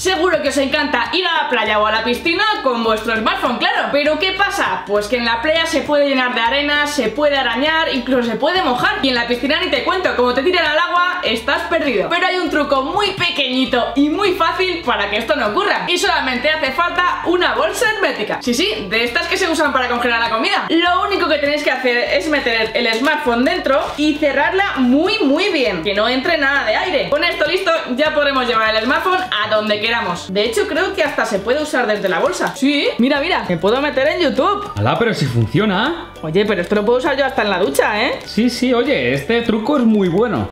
Seguro que os encanta ir a la playa o a la piscina con vuestro smartphone, claro. Pero ¿qué pasa? Pues que en la playa se puede llenar de arena, se puede arañar, incluso se puede mojar. Y en la piscina ni te cuento, como te tiran al agua, estás perdido. Pero hay un truco muy pequeñito y muy fácil para que esto no ocurra. Y solamente hace falta una bolsa hermética. Sí, sí, de estas que se usan para congelar la comida. Lo único que tenéis que hacer es meter el smartphone dentro y cerrarla muy muy bien. Que no entre nada de aire. Con esto listo ya podremos llevar el smartphone a donde queramos. De hecho creo que hasta se puede usar desde la bolsa. Sí, mira, mira, me puedo meter en YouTube. Alá, pero si funciona. Oye, pero esto lo puedo usar yo hasta en la ducha, ¿eh? Sí, sí, oye, este truco es muy bueno.